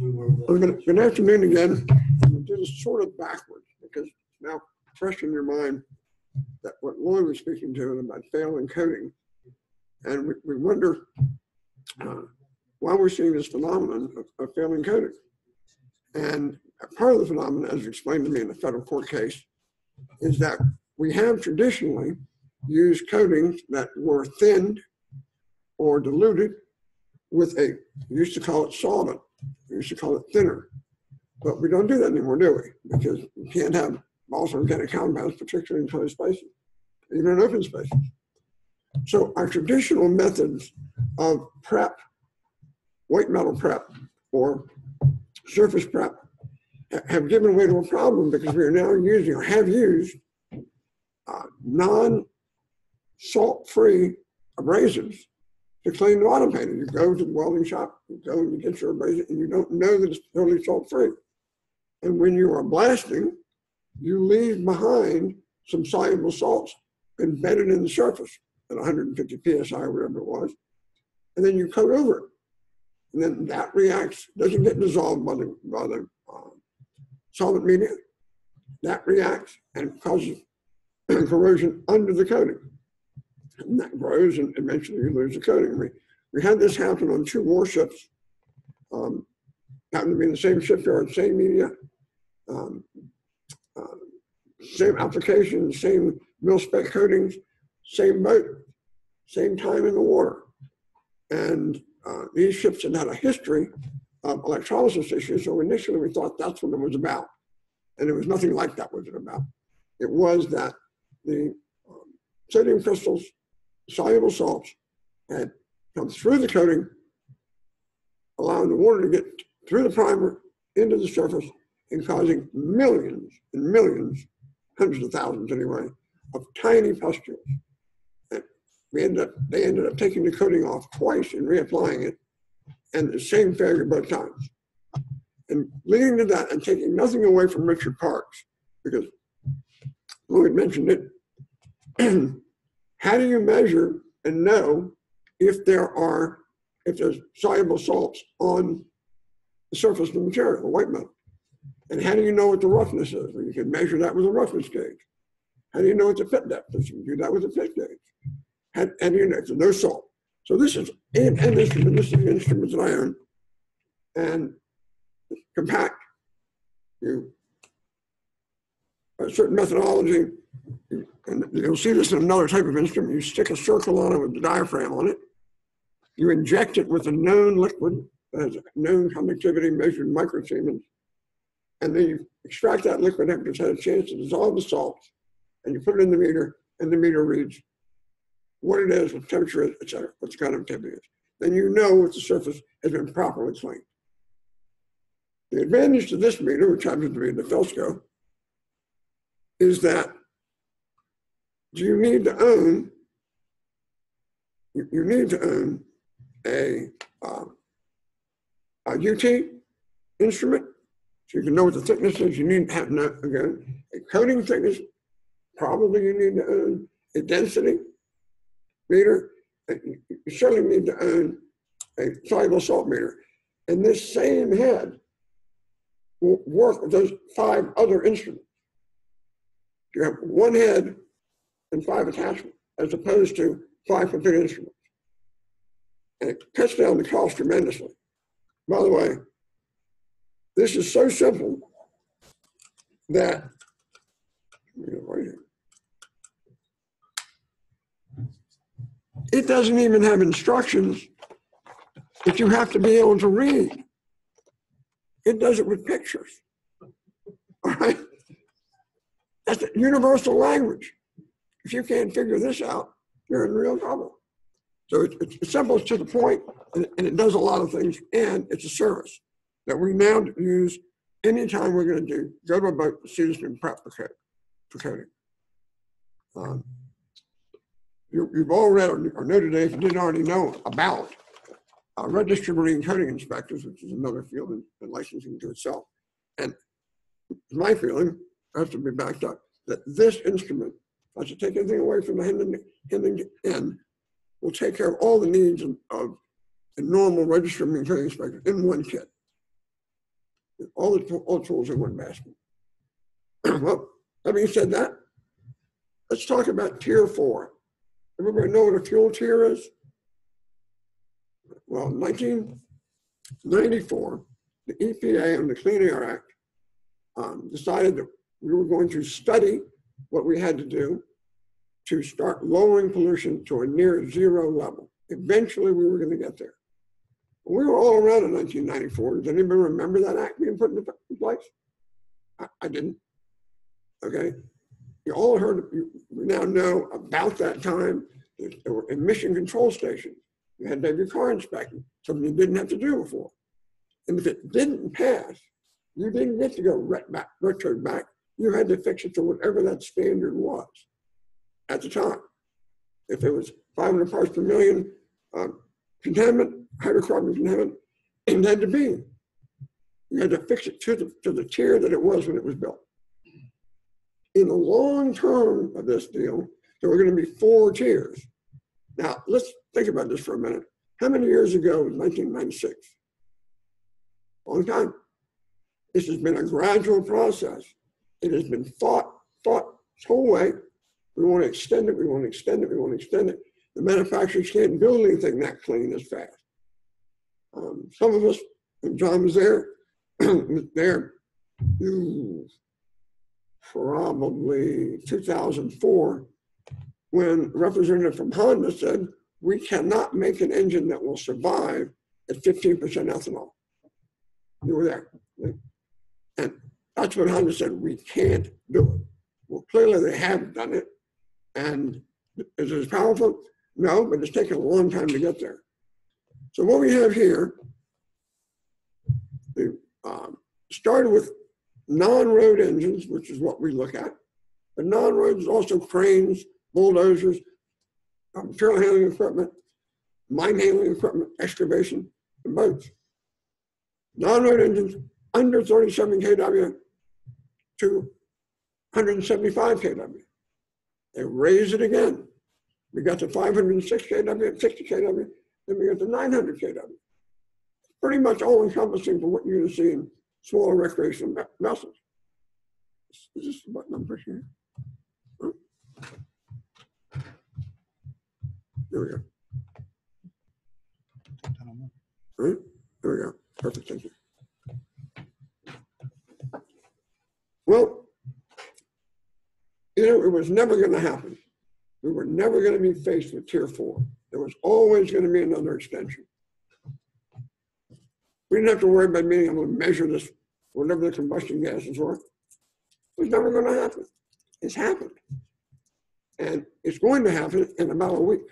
Well, Good good afternoon again. This sort of backwards because now fresh in your mind that what Lloyd was speaking to about failing coating. And we, we wonder uh, why we're seeing this phenomenon of, of failing coating. And part of the phenomenon, as explained to me in the federal court case, is that we have traditionally used coatings that were thinned or diluted with a, we used to call it solvent, we used to call it thinner. But we don't do that anymore, do we? Because you can't have volatile organic compounds, particularly in closed spaces, even in open spaces. So our traditional methods of prep, white metal prep, or surface prep, have given way to a problem because we are now using or have used uh, non-salt-free abrasives to clean the bottom painting. You go to the welding shop, you go and you get your abrasive, and you don't know that it's totally salt-free. And when you are blasting, you leave behind some soluble salts embedded in the surface at 150 psi whatever it was, and then you coat over it. And then that reacts, doesn't get dissolved by the, by the uh, solvent media. That reacts and causes corrosion under the coating. And that grows and eventually you lose the coating. We, we had this happen on two warships. Um, happened to be in the same shipyard, same media, um, uh, same application, same mil spec coatings, same boat, same time in the water. And uh, these ships had had a history of electrolysis issues. So initially we thought that's what it was about. And it was nothing like that was it about. It was that the um, sodium crystals, soluble salts, that come through the coating, allowing the water to get through the primer into the surface and causing millions and millions, hundreds of thousands anyway, of tiny pustules. And we ended up, they ended up taking the coating off twice and reapplying it, and the same failure both times. And leading to that and taking nothing away from Richard Parks, because Lloyd mentioned it, how do you measure and know if there are, if there's soluble salts on the surface of the material, the white metal? And how do you know what the roughness is? Well, you can measure that with a roughness gauge. How do you know what the pit depth? You can do that with a pit gauge. How, how do you know? So no salt. So this is an, an instrument, this is the instrument that I own. And compact, you, a certain methodology, and you'll see this in another type of instrument. You stick a circle on it with the diaphragm on it. You inject it with a known liquid that has known conductivity measured microsiemens. And then you extract that liquid after it's had a chance to dissolve the salts. And you put it in the meter, and the meter reads what it is, what temperature is, et cetera, what the conductivity is. Then you know if the surface has been properly cleaned. The advantage to this meter, which happens to be DeFelsko, is that you need to own, you, need to own a, uh, a UT instrument, so you can know what the thickness is. You need to have, no, again, a coating thickness. Probably you need to own a density meter. you certainly need to own a soluble salt meter. And this same head will work with those five other instruments. You have one head and five attachments, as opposed to five complete instruments. And it cuts down the cost tremendously. By the way, this is so simple that. It doesn't even have instructions that you have to be able to read. It does it with pictures. All right? That's a universal language. If you can't figure this out, you're in real trouble. So it's, it's simple, to the point, and, and it does a lot of things, and it's a service that we now use anytime we're going to do go to a boat, see this been prep for coating. Um, you, you've all read or, or know today, if you didn't already know about uh, registered marine coating inspectors, which is another field in, in licensing to itself. And my feeling has to be backed up that this instrument, not to take anything away from the Hendon, Hendon end, will take care of all the needs of, a normal registered coating inspector in one kit. All the, all tools in one basket. Well, having said that, let's talk about tier four. Everybody know what a fuel tier is? Well, nineteen ninety-four, the EPA and the Clean Air Act um, decided that we were going to study what we had to do to start lowering pollution to a near zero level. Eventually, we were going to get there. We were all around in 1994. Does anybody remember that act being put into place? I, I didn't. Okay. You all heard, we now know about that time. There were emission control stations. You had to have your car inspected, something you didn't have to do before. And if it didn't pass, you didn't get to go ret back, retro back. You had to fix it to whatever that standard was at the time. If it was 500 parts per million um, contaminant, hydrocarbon contaminant, it had to be. You had to fix it to the, to the tier that it was when it was built. In the long term of this deal, there were going to be four tiers. Now, let's think about this for a minute. How many years ago was 1996? Long time. This has been a gradual process. It has been fought, fought its whole way. We want to extend it, we want to extend it, we want to extend it. The manufacturers can't build anything that clean as fast. Um, some of us, when John was there, was there ooh, probably 2004, when representative from Honda said, we cannot make an engine that will survive at 15% ethanol. You were there. And that's what Honda said, we can't do it. Well, clearly they have done it. And is it powerful? No, but it's taken a long time to get there. So what we have here, we um, started with non-road engines, which is what we look at. But non-road is also cranes, bulldozers, um, material handling equipment, mine handling equipment, excavation, and boats. Non-road engines under 37 kW to 175 kW. They raise it again. We got to 506 kW, 60 kW, then we got to 900 kW. Pretty much all encompassing for what you're going to see in smaller recreational ve- vessels. Is this what number here? There we go. Right? There we go. Perfect. Thank you. Well, you know, it was never going to happen. We were never going to be faced with tier four. There was always going to be another extension. We didn't have to worry about being able to measure this, whatever the combustion gases were. It was never going to happen. It's happened. And it's going to happen in about a week.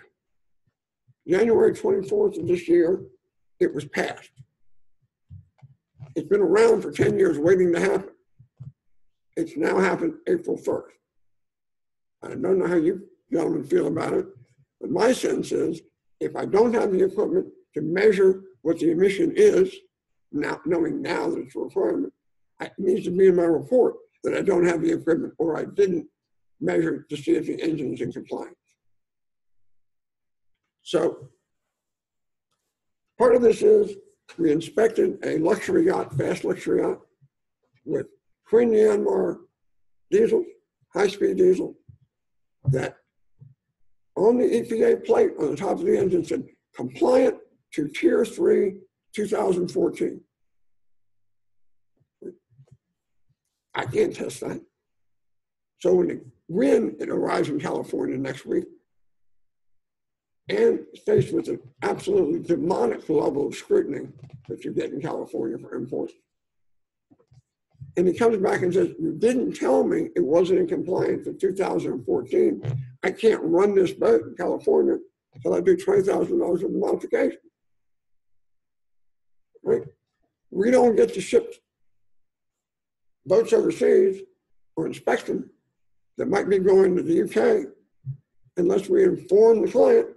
January 24th of this year, it was passed. It's been around for 10 years waiting to happen. It's now happened April 1st. I don't know how you gentlemen feel about it, but my sense is if I don't have the equipment to measure what the emission is, now knowing now that it's a requirement, it needs to be in my report that I don't have the equipment or I didn't measure to see if the engine is in compliance. So part of this is we inspected a luxury yacht, fast luxury yacht with Queen Yanmar diesel, high-speed diesel, that on the EPA plate on the top of the engine said compliant to tier three, 2014. I can't test that. So when, it, when it arrives in California next week, and faced with an absolutely demonic level of scrutiny that you get in California for imports. And he comes back and says, you didn't tell me it wasn't in compliance in 2014. I can't run this boat in California until I do $20,000 of modification. Right? We don't get to ship boats overseas or inspect them that might be going to the UK unless we inform the client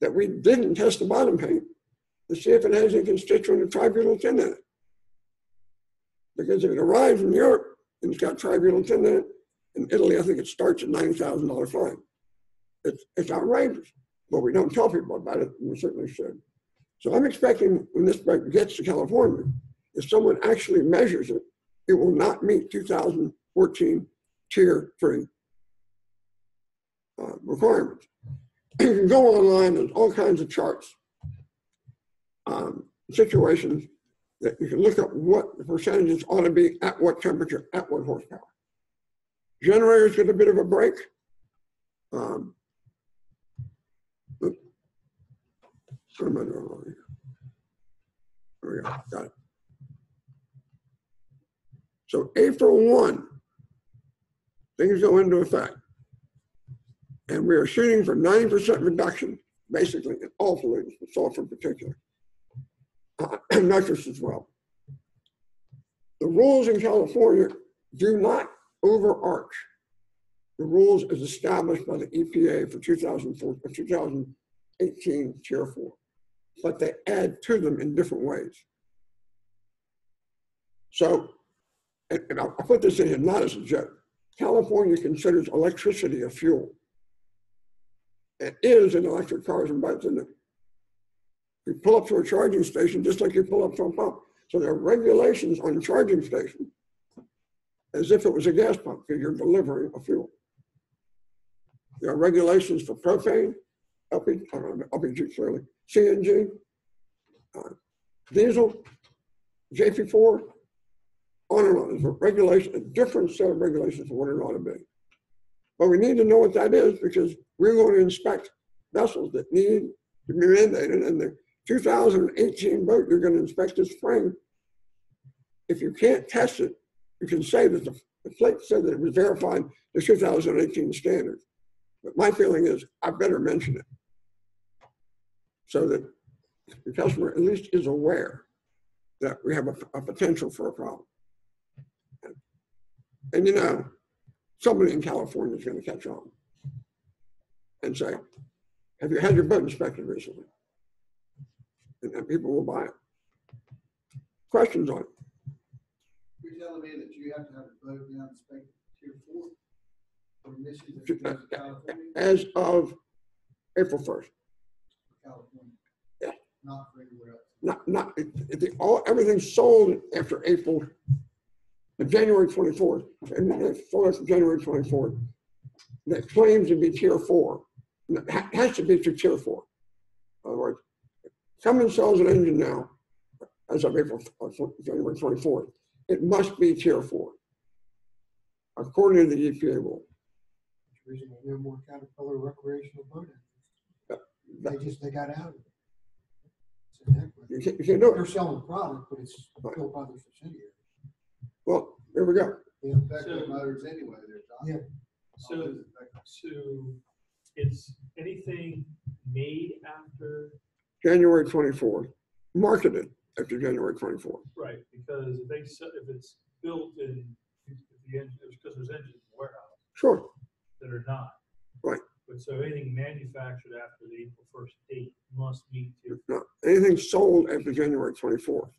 that we didn't test the bottom paint to see if it has any constituent of tributyl tin in it. Because if it arrives in Europe and it's got tributyl tin in it, in Italy, I think it starts at $90,000 fine. It's, it's outrageous, but we don't tell people about it, and we certainly should. So I'm expecting when this gets to California, if someone actually measures it, it will not meet 2014 tier three uh, requirements. You can go online, there's all kinds of charts, um, situations that you can look at what the percentages ought to be at what temperature, at what horsepower. Generators get a bit of a break. Um, oop. what am I doing wrong here? There we go, got it. So April 1, things go into effect. And we are shooting for 90% reduction, basically, in all pollutants, but sulfur in particular, nitrous as well. The rules in California do not overarch the rules as established by the EPA for 2004, uh, 2018 Tier 4, but they add to them in different ways. So, and, and I'll put this in here not as a joke. California considers electricity a fuel. It is in electric cars and bikes, and you pull up to a charging station just like you pull up to a pump. So there are regulations on charging stations as if it was a gas pump because you're delivering a fuel. There are regulations for propane, LPG, LPG clearly, CNG, uh, diesel, JP4, on and on. There's a regulation, a different set of regulations for what it ought to be. But we need to know what that is because we're going to inspect vessels that need to be mandated. And the 2018 boat you're going to inspect this spring, if you can't test it, you can say that the, the plate said that it was verified the 2018 standard. But my feeling is I better mention it so that the customer at least is aware that we have a, a potential for a problem. And, and you know, somebody in California is going to catch on and say, have you had your boat inspected recently? And then people will buy it. Questions on it? You're telling me that you have to have a boat now inspected tier four? For emissions that to California, As of April 1st. California? Yeah. Not for anywhere else. Not, not, it, it, the- all, everything's sold after April, January 24th, and it's sold after January 24th. That claims to be tier four, it ha- has to be to tier four. In other words, someone sells an engine now, as of April, uh, January 24th, it must be tier four. According to the EPA rule. reason we have more Caterpillar recreational boat engines. They just, they got out of it. It's inadequate. You can't, you can't do They're it. selling product, but it's built by their subsidiary. Well, there we go. Yeah. Effective motors anyway, they're. Yeah. So, so it's anything made after, January 24th, marketed after January 24th. right, because if they, se- if it's built in, if the engine, because there's engines in the warehouse Sure, that are not. Right. But so anything manufactured after the April first date must meet tier no, anything sold after January 24th.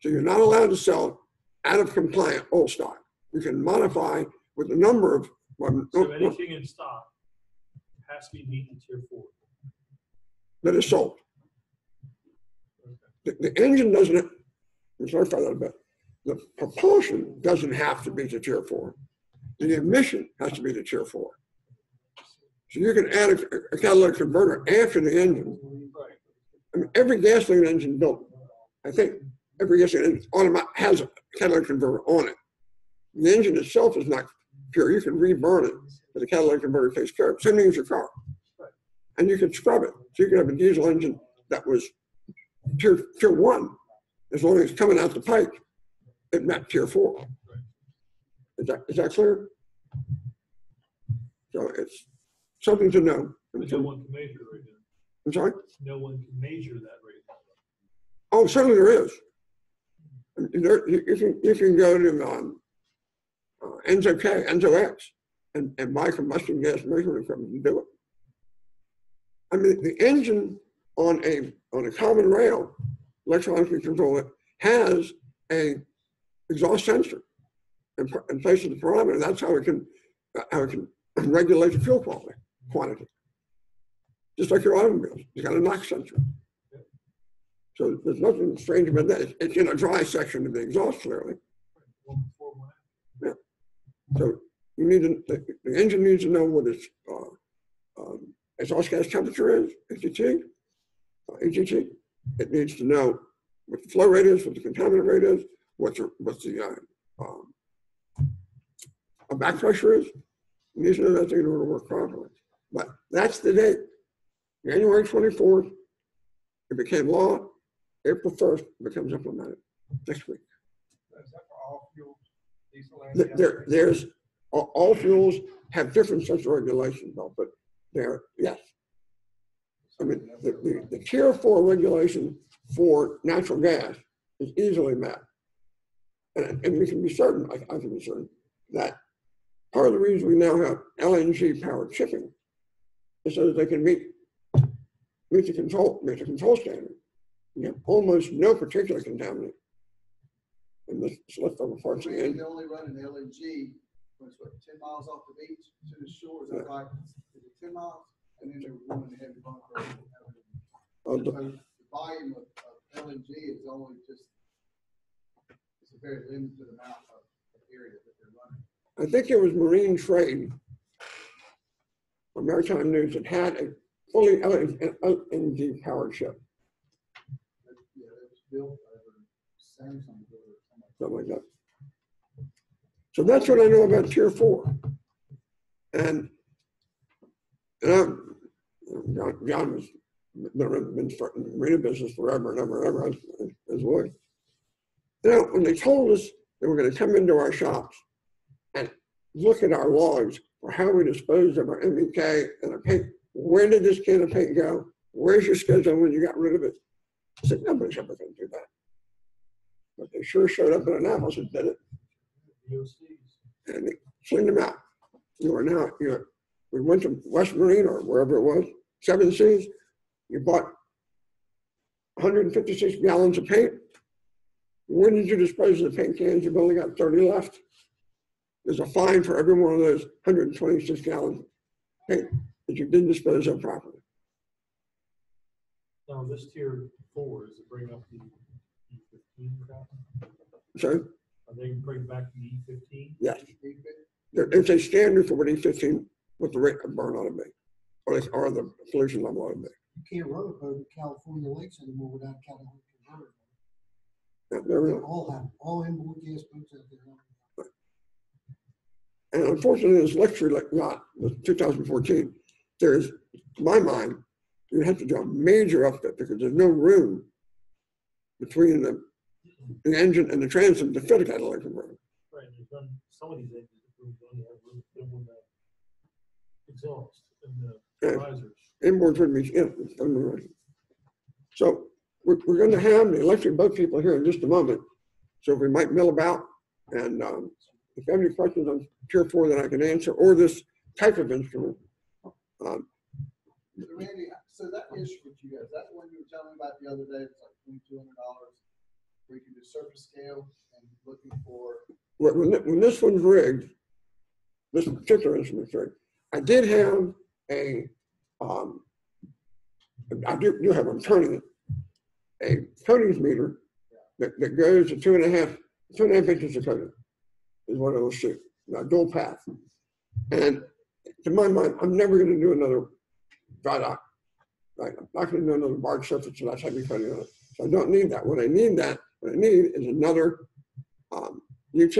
So you're not allowed to sell out of compliant old stock. You can modify with a number of, So anything in stock has to be meeting tier four. That is sold. The, the engine doesn't, let me clarify that a bit. The propulsion doesn't have to be the tier four. The emission has to be the tier four. So you can add a, a catalytic converter after the engine. I mean, every gasoline engine built, I think every gasoline engine has a catalytic converter on it. The engine itself is not pure. You can reburn it, but the catalytic converter takes care of it. Same thing as your car. And you can scrub it. So you can have a diesel engine that was tier, tier one, as long as it's coming out the pipe, it met tier four. Is that, is that clear? So it's something to know. No one can measure right now. I'm sorry? No one can measure that right now. Oh, certainly there is. There, you, you can, you can go to, um, uh, Enzo K, Enzo X, and, and buy combustion gas measurement equipment and do it. I mean, the engine on a, on a common rail, electronically controlled, has a exhaust sensor and, pr- and places the parameter. That's how it can, how it can regulate the fuel quality, quantity. Just like your automobiles, you got a knock sensor. So there's nothing strange about that. It's- It's in a dry section of the exhaust clearly. Before. So you need to, the, the engine needs to know what its, uh, um, exhaust gas temperature is, HET, uh, HET. It needs to know what the flow rate is, what the contaminant rate is, what's, the- what's the, uh, um, uh, back pressure is. It needs to know that thing in order to work properly. But that's the date, January twenty-fourth. It became law, April first it becomes implemented next week. Is that for all fuels, diesel and Th- There, there's, all, all fuels have different sets of regulations, though, but they're, yes. I mean, the, the, the tier four regulation for natural gas is easily met. And, and we can be certain, I, I can be certain, that part of the reason we now have LNG powered shipping is so that they can meet, meet the control, meet the control standard. You have almost no particular contaminant in the leftover parts of the engine. They only run an LNG, it's what, ten miles off the beach to the shore, is that right? Ten miles? And then they're running the heavy bunker. Uh, the- So the volume of, of LNG is only just, it's a very limited amount of of area that they're running. I think it was Marine Trade or Maritime News that had a fully LNG powered ship, Yeah, it was built over Samsung built it, something something like that. So that's what I know about tier four. And, and John, John was, been, been starting the marina business forever and ever and ever as, as well. You know, when they told us they were gonna come into our shops and look at our logs for how we dispose of our MEK and our paint, where did this can of paint go? Where's your schedule when you got rid of it? I said, nobody's ever gonna do that. But they sure showed up in Annapolis and did it and they cleaned them out. You are now, you know, we went to West Marine or wherever it was, Seven Seas. You bought 156 gallons of paint. When did you dispose of the paint cans? You've only got 30 left. There's a fine for every one of those 126 gallons of paint that you didn't dispose of properly. Now, this tier four is to bring up the E fifteen crap. So, Are they bring back the E fifteen? yes, that. there- there's a standard for what E15, what the rate of burn ought to be, or, the- or the pollution level ought to be. You can't run a boat in California lakes anymore without a California converter. Yeah, There They go. all have, all inboard gas boats out there. And unfortunately, this luxury like not the 2014, there's, to my mind, you have to do a major upfit because there's no room between the, the engine and the transom to fit a catalytic converter. Right, there's none, some of these engines don't only have room, they want that Yeah. the risers. Inboards would be, yeah, it's done already. So we're, we're going to have the electric boat people here in just a moment. So we might mill about and um, if you have any questions on tier four that I can answer or this type of instrument, um, So Randy, so that issue with you guys, that one you were telling me about the other day, it's like twenty-two hundred dollars. Where you can do surface scale and looking for, when, when when this one's rigged, this particular instrument's rigged, I did have a, um, I do, do have, I'm turning a coatings meter that, that goes to two and a half, two and a half inches of coating is what it'll shoot, now dual path. And to my mind, I'm never gonna do another dry dock. Right, I'm not gonna do another barge surface, so that's heavy coating on it. So I don't need that. What I need that, what I need is another um, UT,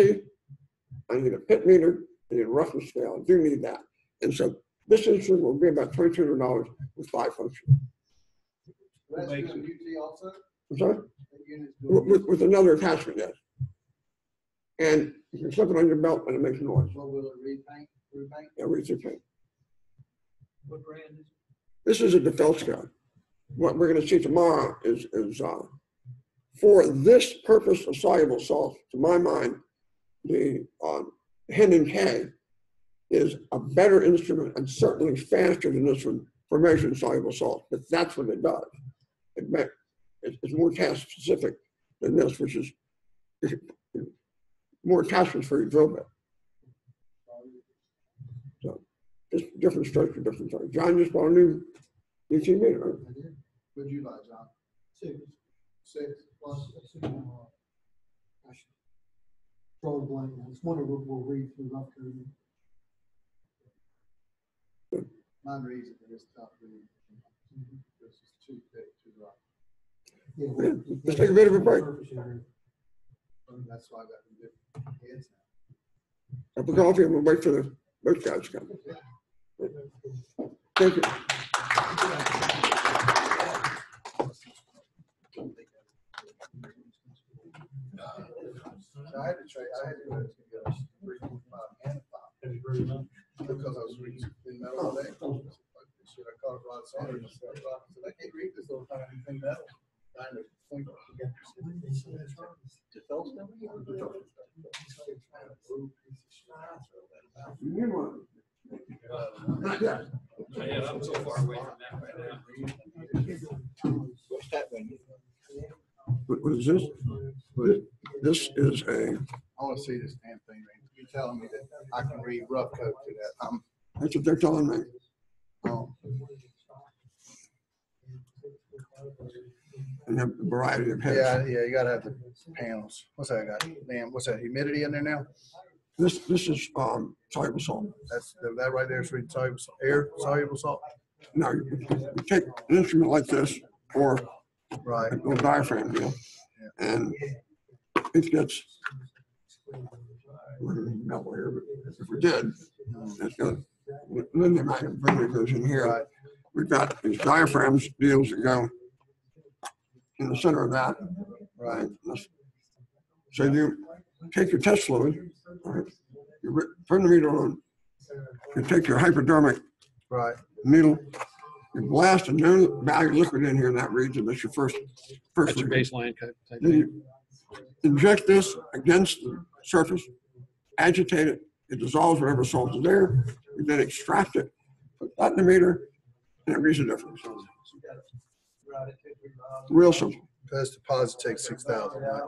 I need a pit meter, I need a roughness scale, I do need that. And so this instrument will be about twenty-two hundred dollars with five functions. that's makes doing UT also? I'm sorry, That unit's with, doing, with, with another attachment, yes. And you can slip it on your belt and it makes noise, what will it repaint, repaint? every two. What brand is? it? This is a DeFelsko. What we're gonna see tomorrow is, is, uh, for this purpose of soluble salt, to my mind, the, um, and K is a better instrument and certainly faster than this one for measuring soluble salt, but that's what it does. It it's, more task specific than this, which is more attachments for your drill bit. So, just different strokes for different targets. John just bought a new UT meter, right? I did. What'd you buy, John? Six. Six plus. I should Draw a blank, it's one them we'll read through rough code. Mine are easy, but it's tough reading. This is too thick, too rough. Yeah, Yeah, we- let's take a bit of a break. Surface area. That's why I got the different heads now. Cup of coffee and we'll wait for the boat guys to come. Thank you. I had to trade, I had to go to get a three point five and five. Have you heard enough? Because I was reading in metal all day. Should I call it Rod Saunders? I said, I can't read this little tiny thing metal. Trying to point it together. To Feldstone? You want- Yeah, I'm so far away from that right now. What's that one? What what is this? This is a, I wanna see this damn thing, man. You telling me that I can read rough code to that? I'm, that's what they're telling me. oh, And have a variety of heads. yeah, yeah, you gotta have the panels. What's that got? Damn, what's that? Humidity in there now? This, this is, um, soluble salt. That's, that right there is reading soluble, salt- air soluble salt? Now, you you take an instrument like this or Right. a little diaphragm deal and it gets, we're gonna melt here, but if we did, it's gonna, then the amount of vapor goes in here. We've got these diaphragms deals that go in the center of that. Right. So you take your test fluid, right? You ri- turn the meter on. You take your hypodermic Right. needle, you blast a known value liquid in here in that region. That's your first, first. That's your baseline cut. type Then you inject this against the surface, agitate it, it dissolves whatever salt is there. You then extract it, put that in the meter, and it reads the difference. Real simple. This deposit takes six thousand, right?